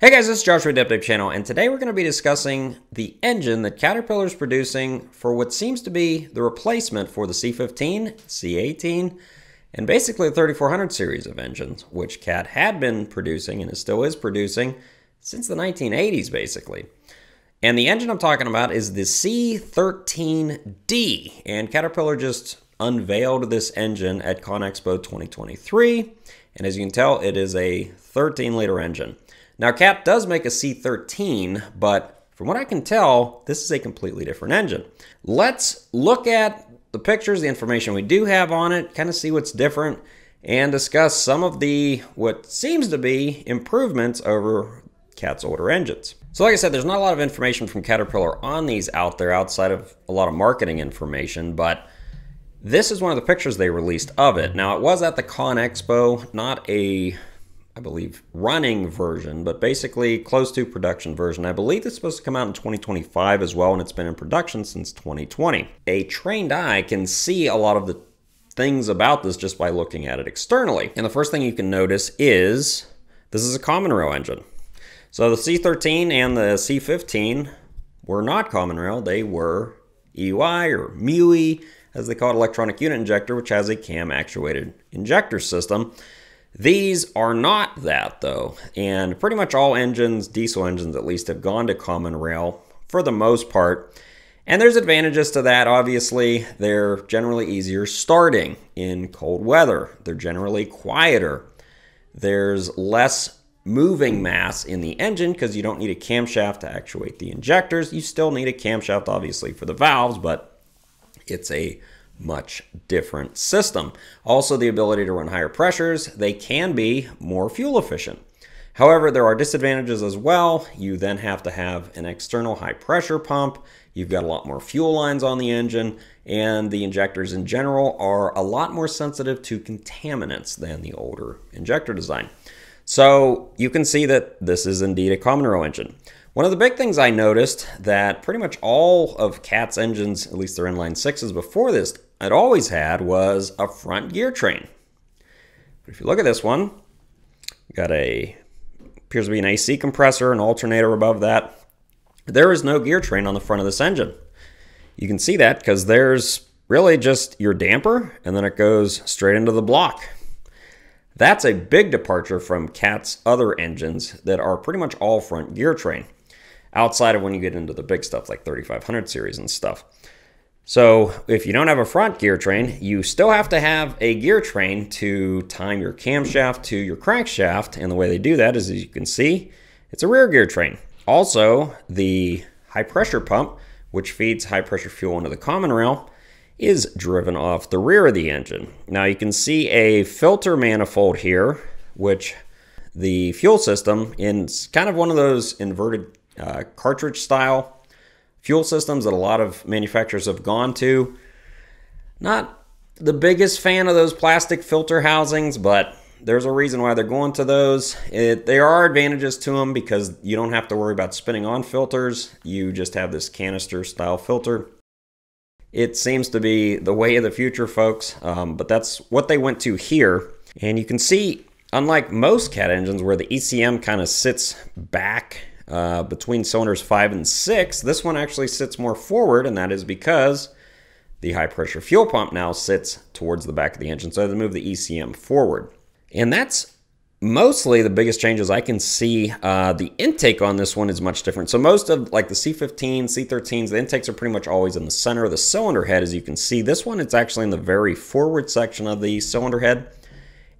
Hey guys, this is Joshua Dip channel, and today we're going to be discussing the engine that Caterpillar is producing for what seems to be the replacement for the C15, C18, and basically the 3400 series of engines, which Cat had been producing and is still is producing since the 1980s, basically. And the engine I'm talking about is the C13D, and Caterpillar just unveiled this engine at ConExpo 2023, and as you can tell, it is a 13 liter engine. Now, Cat does make a C13, but from what I can tell, this is a completely different engine. Let's look at the pictures, the information we do have on it, kind of see what's different, and discuss some of the, what seems to be, improvements over Cat's older engines. So like I said, there's not a lot of information from Caterpillar on these out there outside of a lot of marketing information, but this is one of the pictures they released of it. Now, it was at the Con Expo, not a I believe, running version, but basically close to production version. I believe it's supposed to come out in 2025 as well, and it's been in production since 2020. A trained eye can see a lot of the things about this just by looking at it externally. And the first thing you can notice is this is a common rail engine. So the C13 and the C15 were not common rail, they were EUI or MUI, as they call it, electronic unit injector, which has a cam actuated injector system. These are not that though, and pretty much all engines, diesel engines at least, have gone to common rail for the most part. And there's advantages to that, obviously. They're generally easier starting in cold weather. They're generally quieter. There's less moving mass in the engine because you don't need a camshaft to actuate the injectors. You still need a camshaft, obviously, for the valves, but it's a much different system. Also, the ability to run higher pressures, they can be more fuel efficient. However, there are disadvantages as well. You then have to have an external high pressure pump. You've got a lot more fuel lines on the engine, and the injectors in general are a lot more sensitive to contaminants than the older injector design. So you can see that this is indeed a common rail engine. One of the big things I noticed that pretty much all of CAT's engines, at least their inline sixes before this, I'd always had was a front gear train. But if you look at this one, got a appears to be an AC compressor, an alternator above that. There is no gear train on the front of this engine. You can see that because there's really just your damper and then it goes straight into the block. That's a big departure from CAT's other engines that are pretty much all front gear train outside of when you get into the big stuff like 3500 series and stuff. So if you don't have a front gear train, you still have to have a gear train to time your camshaft to your crankshaft. And the way they do that is, as you can see, it's a rear gear train. Also, the high pressure pump, which feeds high pressure fuel into the common rail, is driven off the rear of the engine. Now you can see a filter manifold here, which the fuel system in kind of one of those inverted uh, cartridge style fuel systems that a lot of manufacturers have gone to. Not the biggest fan of those plastic filter housings, but there's a reason why they're going to those. It, there are advantages to them because you don't have to worry about spinning on filters. You just have this canister style filter. It seems to be the way of the future, folks, um, but that's what they went to here. And you can see, unlike most CAT engines where the ECM kind of sits back uh, between cylinders 5 and 6, this one actually sits more forward, and that is because the high pressure fuel pump now sits towards the back of the engine, so they move the ECM forward. And that's mostly the biggest changes I can see. Uh, the intake on this one is much different. So most of like the C15, C13s, the intakes are pretty much always in the center of the cylinder head, as you can see. This one, it's actually in the very forward section of the cylinder head,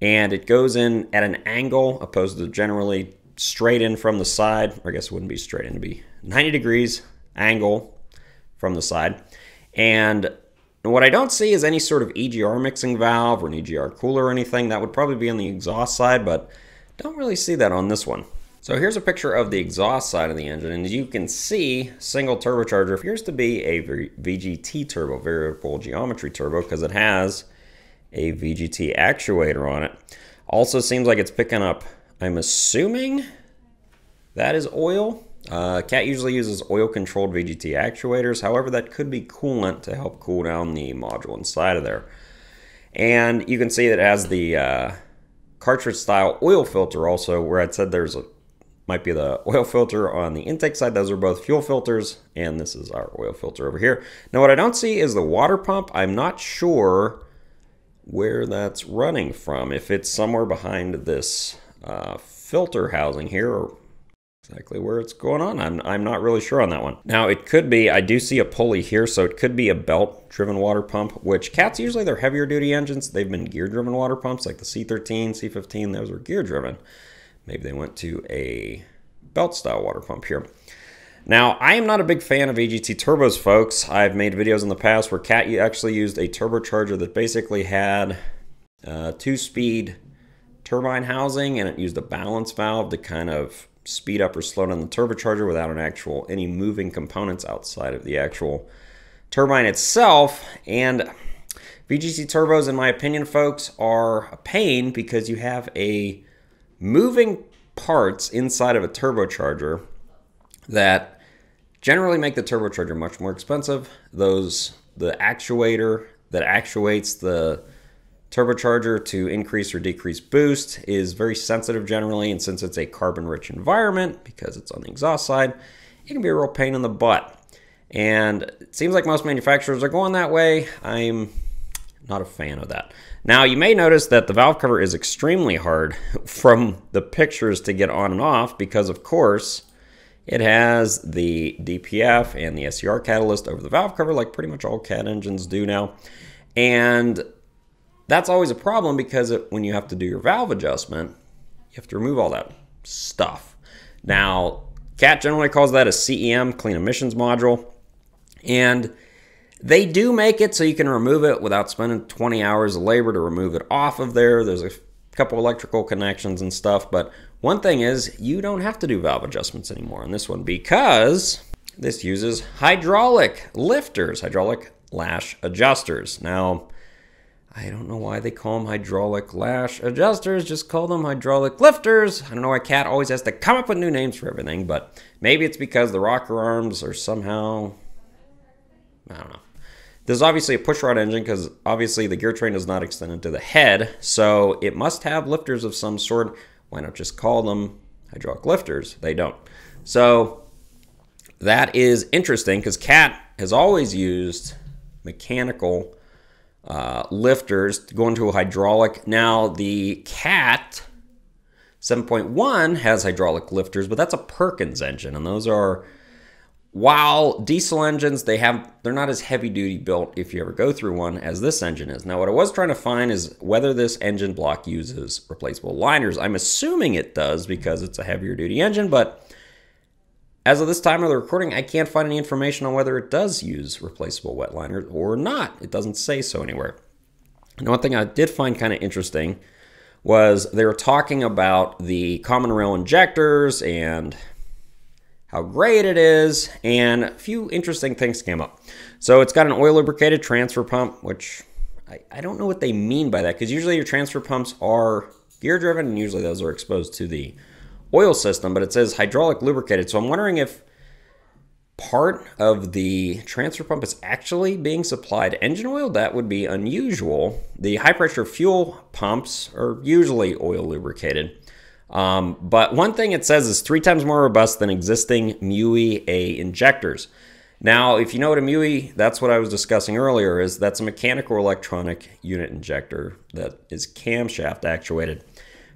and it goes in at an angle opposed to generally straight in from the side, I guess it wouldn't be straight in, it'd be 90 degrees angle from the side. And what I don't see is any sort of EGR mixing valve or an EGR cooler or anything. That would probably be on the exhaust side, but don't really see that on this one. So here's a picture of the exhaust side of the engine, and as you can see, single turbocharger appears to be a VGT turbo, variable geometry turbo, because it has a VGT actuator on it. Also seems like it's picking up I'm assuming that is oil. Uh, CAT usually uses oil-controlled VGT actuators. However, that could be coolant to help cool down the module inside of there. And you can see that it has the uh, cartridge-style oil filter also, where I said there's a might be the oil filter on the intake side. Those are both fuel filters, and this is our oil filter over here. Now, what I don't see is the water pump. I'm not sure where that's running from. If it's somewhere behind this uh, filter housing here, or exactly where it's going on. I'm, I'm not really sure on that one. Now, it could be, I do see a pulley here, so it could be a belt-driven water pump, which cats, usually they're heavier-duty engines. They've been gear-driven water pumps, like the C13, C15, those were gear-driven. Maybe they went to a belt-style water pump here. Now, I am not a big fan of VGT turbos, folks. I've made videos in the past where Cat actually used a turbocharger that basically had a two-speed turbine housing, and it used a balance valve to kind of speed up or slow down the turbocharger without an actual any moving components outside of the actual turbine itself. And VGT turbos, in my opinion, folks, are a pain because you have a moving parts inside of a turbocharger that generally make the turbocharger much more expensive. Those the actuator that actuates the turbocharger to increase or decrease boost is very sensitive generally, and since it's a carbon-rich environment, because it's on the exhaust side, it can be a real pain in the butt. And it seems like most manufacturers are going that way. I'm not a fan of that. Now, you may notice that the valve cover is extremely hard from the pictures to get on and off because, of course, it has the DPF and the SCR catalyst over the valve cover like pretty much all CAT engines do now. And that's always a problem because it, when you have to do your valve adjustment, you have to remove all that stuff. Now, CAT generally calls that a CEM, Clean Emissions Module, and they do make it so you can remove it without spending 20 hours of labor to remove it off of there. There's a couple electrical connections and stuff, but one thing is you don't have to do valve adjustments anymore on this one because this uses hydraulic lifters, hydraulic lash adjusters. Now, I don't know why they call them hydraulic lash adjusters. Just call them hydraulic lifters. I don't know why Cat always has to come up with new names for everything, but maybe it's because the rocker arms are somehow. I don't know. This is obviously a pushrod engine because obviously the gear train is not extended to the head, so it must have lifters of some sort. Why not just call them hydraulic lifters? They don't. So that is interesting because Cat has always used mechanical uh, lifters going to a hydraulic. Now the Cat 7.1 has hydraulic lifters, but that's a Perkins engine, and those are while diesel engines they have they're not as heavy duty built if you ever go through one as this engine is. Now what I was trying to find is whether this engine block uses replaceable liners. I'm assuming it does because it's a heavier duty engine, but as of this time of the recording, I can't find any information on whether it does use replaceable wet liners or not. It doesn't say so anywhere. And one thing I did find kind of interesting was they were talking about the common rail injectors and how great it is, and a few interesting things came up. So it's got an oil lubricated transfer pump, which I, I don't know what they mean by that, because usually your transfer pumps are gear driven, and usually those are exposed to the oil system, but it says hydraulic lubricated. So I'm wondering if part of the transfer pump is actually being supplied engine oil. That would be unusual. The high pressure fuel pumps are usually oil lubricated. Um, but one thing it says is three times more robust than existing MUI A injectors. Now, if you know what a MUI, that's what I was discussing earlier, is that's a mechanical electronic unit injector that is camshaft actuated.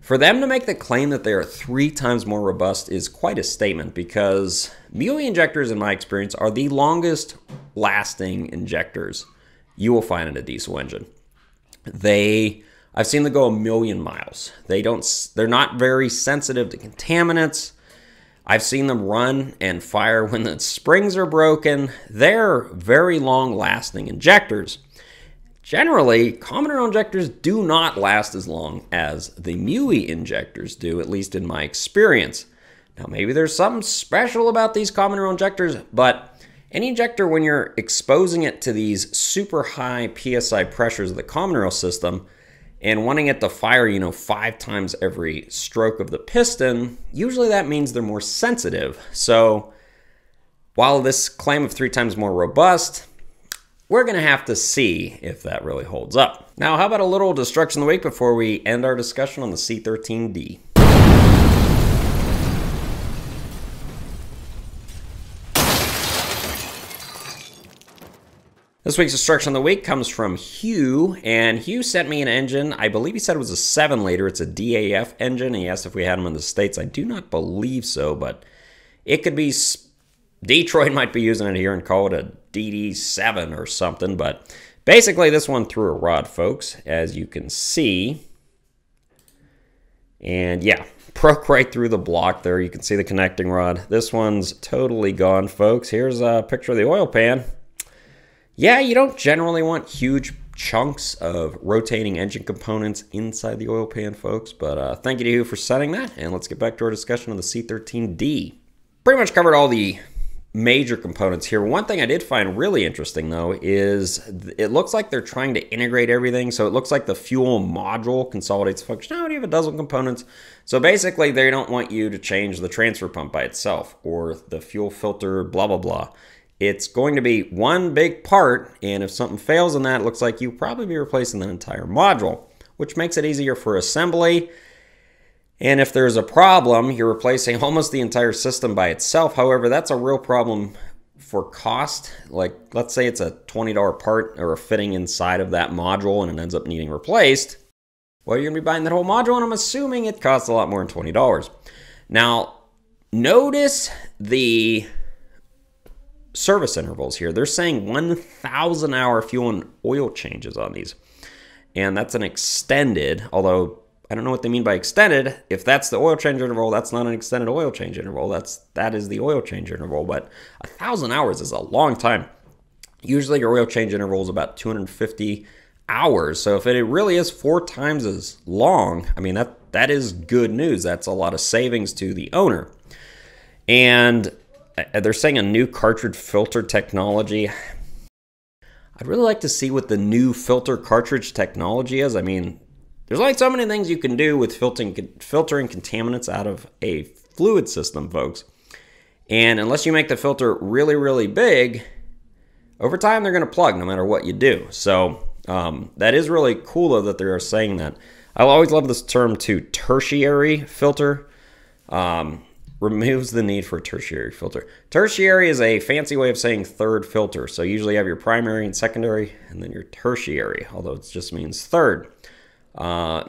For them to make the claim that they are three times more robust is quite a statement because MUI injectors, in my experience, are the longest lasting injectors you will find in a diesel engine. They, I've seen them go a million miles. They don't, they're not very sensitive to contaminants. I've seen them run and fire when the springs are broken. They're very long lasting injectors. Generally, common rail injectors do not last as long as the MUI injectors do, at least in my experience. Now, maybe there's something special about these common rail injectors, but any injector, when you're exposing it to these super high PSI pressures of the common rail system and wanting it to fire, you know, five times every stroke of the piston, usually that means they're more sensitive. So, while this claim of three times more robust we're gonna have to see if that really holds up. Now, how about a little destruction of the week before we end our discussion on the C13D? This week's destruction of the week comes from Hugh, and Hugh sent me an engine. I believe he said it was a 7 liter. It's a DAF engine. He asked if we had them in the States. I do not believe so, but it could be Detroit might be using it here and call it a DD7 or something, but basically, this one threw a rod, folks, as you can see. And yeah, broke right through the block there. You can see the connecting rod. This one's totally gone, folks. Here's a picture of the oil pan. Yeah, you don't generally want huge chunks of rotating engine components inside the oil pan, folks, but uh, thank you to Hugh for setting that, and let's get back to our discussion of the C13D. Pretty much covered all the major components here. One thing I did find really interesting though is it looks like they're trying to integrate everything. So it looks like the fuel module consolidates functionality of a dozen components. So basically they don't want you to change the transfer pump by itself or the fuel filter, blah, blah, blah. It's going to be one big part, and if something fails in that, it looks like you'll probably be replacing the entire module, which makes it easier for assembly. And if there's a problem, you're replacing almost the entire system by itself. However, that's a real problem for cost. Like, let's say it's a $20 part or a fitting inside of that module and it ends up needing replaced. Well, you're going to be buying that whole module, and I'm assuming it costs a lot more than $20. Now, notice the service intervals here. They're saying 1,000 hour fuel and oil changes on these. And that's an extended, although I don't know what they mean by extended. If that's the oil change interval, that's not an extended oil change interval. That's that is the oil change interval. But a thousand hours is a long time. Usually your oil change interval is about 250 hours. So if it really is four times as long, I mean that that is good news. That's a lot of savings to the owner. And uh, they're saying a new cartridge filter technology. I'd really like to see what the new filter cartridge technology is. I mean, there's only so many things you can do with filtering, filtering contaminants out of a fluid system, folks. And unless you make the filter really, really big, over time they're going to plug no matter what you do. So um, that is really cool, though, that they are saying that. I always love this term to tertiary filter. Um, removes the need for tertiary filter. Tertiary is a fancy way of saying third filter. So usually you have your primary and secondary, and then your tertiary, although it just means third. Uh,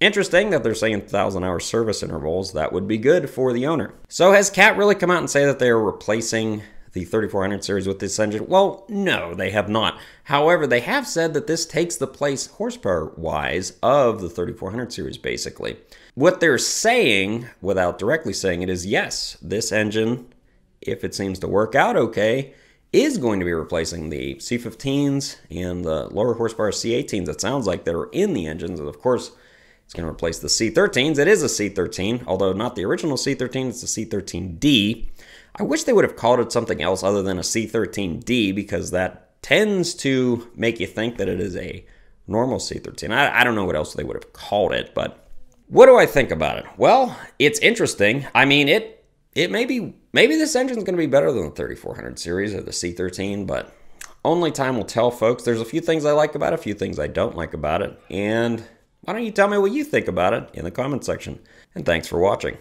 interesting that they're saying 1,000 hour service intervals. That would be good for the owner. So has CAT really come out and say that they are replacing the 3400 series with this engine? Well, no, they have not. However, they have said that this takes the place horsepower wise of the 3400 series, basically. What they're saying, without directly saying it, is yes, this engine, if it seems to work out okay, is going to be replacing the C15s and the lower horsepower C18s. It sounds like that are in the engines. And of course, it's going to replace the C13s. It is a C13, although not the original C13, it's a C13D. I wish they would have called it something else other than a C13D because that tends to make you think that it is a normal C13. I, I don't know what else they would have called it, but what do I think about it? Well, it's interesting. I mean, it it may be maybe this engine's going to be better than the 3400 series or the C13, but only time will tell, folks. There's a few things I like about it, a few things I don't like about it, and why don't you tell me what you think about it in the comment section? And thanks for watching.